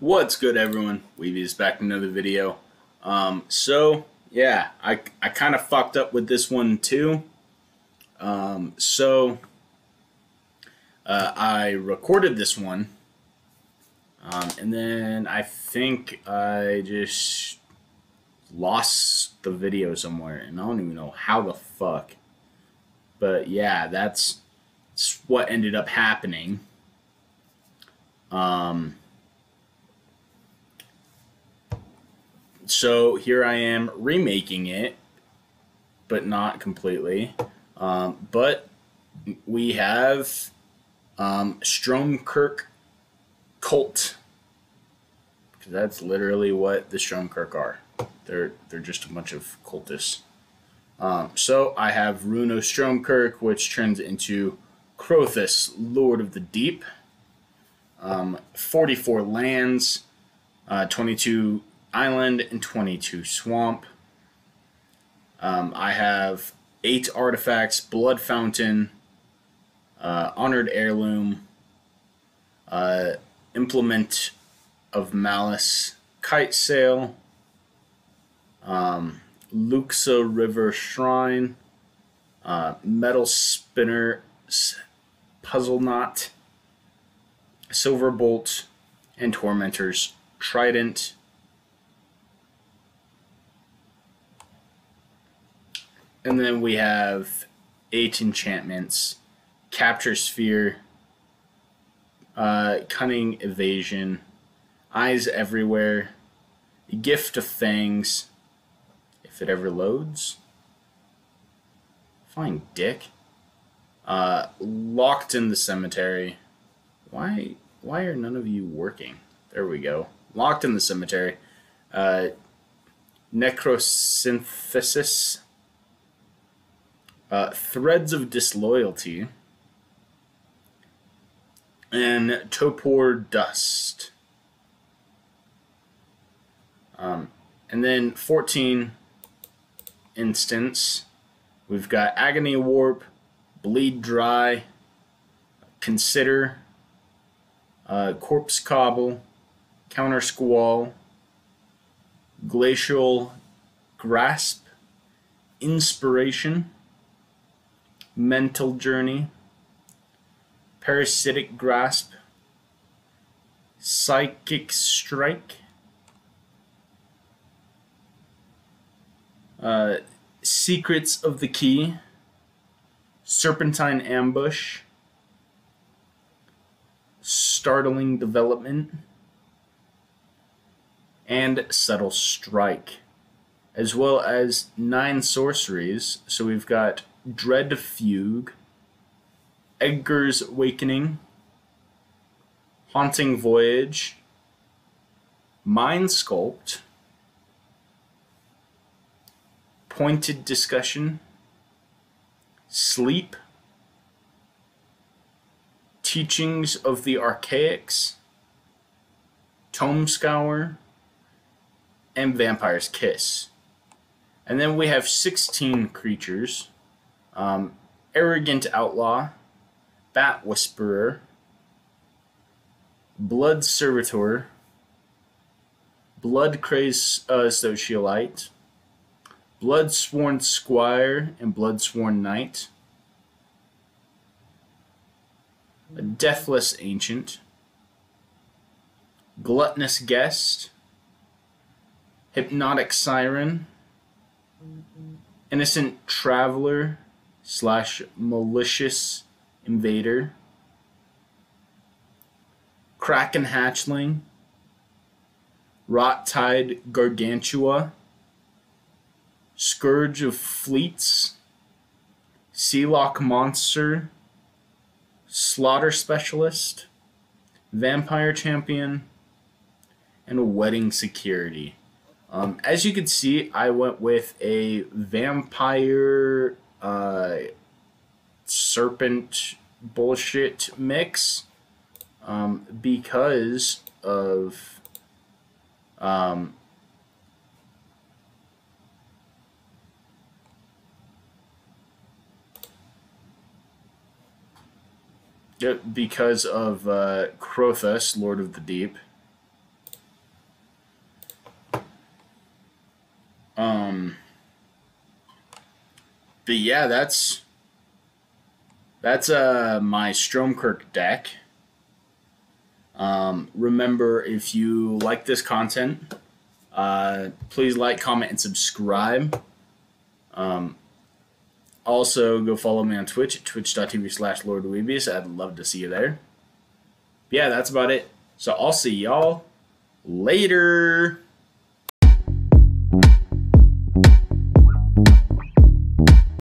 What's good everyone? Weavy is back in another video. Um, so yeah, I, I kind of fucked up with this one too. Um, so uh, I recorded this one um, and then I think I just lost the video somewhere and I don't even know how the fuck. But yeah, that's, that's what ended up happening. Um, so here I am remaking it, but not completely. Um, but we have um, Stromkirk cult. Because that's literally what the Stromkirk are. They're they're just a bunch of cultists. Um, so I have Runo Stromkirk, which turns into Krothus, Lord of the Deep. Um, 44 lands, uh, 22 island, and 22 swamp. Um, I have eight artifacts Blood Fountain, uh, Honored Heirloom, uh, Implement of Malice, Kite Sail, um, Luxa River Shrine, uh, Metal Spinner Puzzle Knot, Silver Bolt, and Tormentor's Trident. And then we have eight enchantments Capture Sphere, uh, Cunning Evasion, Eyes Everywhere, Gift of Fangs, if it ever loads. Fine, dick. Uh, locked in the cemetery. Why? Why are none of you working? There we go. Locked in the cemetery. Uh, necrosynthesis. Uh, threads of disloyalty. And Torpor Dust. Um, and then 14 instance, we've got Agony Warp, Bleed Dry, Consider, uh, Corpse Cobble, Counter Squall, Glacial Grasp, Inspiration, Mental Journey, Parasitic Grasp, Psychic Strike, uh, Secrets of the Key, Serpentine Ambush, Startling Development, and Subtle Strike, as well as nine sorceries. So we've got Dread Fugue, Edgar's Awakening, Haunting Voyage, Mind Sculpt, Pointed Discussion, Sleep, Teachings of the Archaics, Tome Scour, and Vampire's Kiss. And then we have 16 creatures. Um, Arrogant Outlaw, Bat Whisperer, Blood Servitor, Blood Crazed uh, Blood Sworn Squire, and Blood Sworn Knight, a Deathless Ancient, Gluttonous Guest, Hypnotic Siren, Innocent Traveler slash Malicious Invader, Kraken Hatchling, Rot Tide Gargantua, Scourge of Fleets, sea Sealock Monster, Slaughter Specialist, Vampire Champion, and Wedding Security. Um, as you can see, I went with a vampire uh, serpent bullshit mix um, because of um, because of uh, Krothus, Lord of the Deep. But yeah, that's that's uh my Stromkirk deck. Um, remember, if you like this content, uh, please like, comment, and subscribe. Um, also, go follow me on Twitch at twitch.tv slash Lord I'd love to see you there. Yeah, that's about it. So I'll see y'all later.